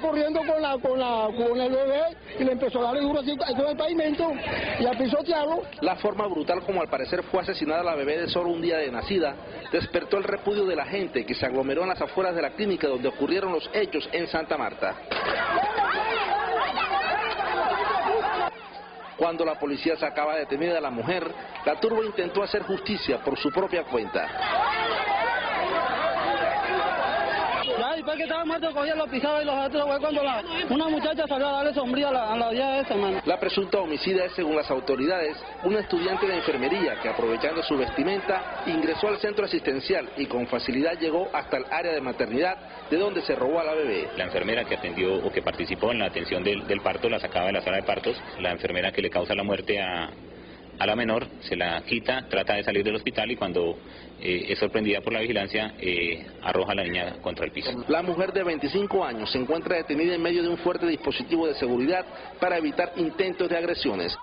corriendo con la con la con el bebé y le empezó a darle el pavimento y. La forma brutal como al parecer fue asesinada la bebé de solo un día de nacida despertó el repudio de la gente que se aglomeró en las afueras de la clínica donde ocurrieron los hechos en Santa Marta. Cuando la policía sacaba detenida a la mujer, la turba intentó hacer justicia por su propia cuenta. Que estaba muerto, cogía lo pisaba y los otros fue cuando la, una muchacha salió a darle sombría a la, a la mano. La presunta homicida es, según las autoridades, una estudiante de enfermería que, aprovechando su vestimenta, ingresó al centro asistencial y con facilidad llegó hasta el área de maternidad, de donde se robó a la bebé. La enfermera que atendió o que participó en la atención del, del parto la sacaba de la sala de partos. La enfermera que le causa la muerte a, a la menor, se la quita, trata de salir del hospital y cuando eh, es sorprendida por la vigilancia, eh, arroja la niña contra el piso. La mujer de 25 años se encuentra detenida en medio de un fuerte dispositivo de seguridad para evitar intentos de agresiones.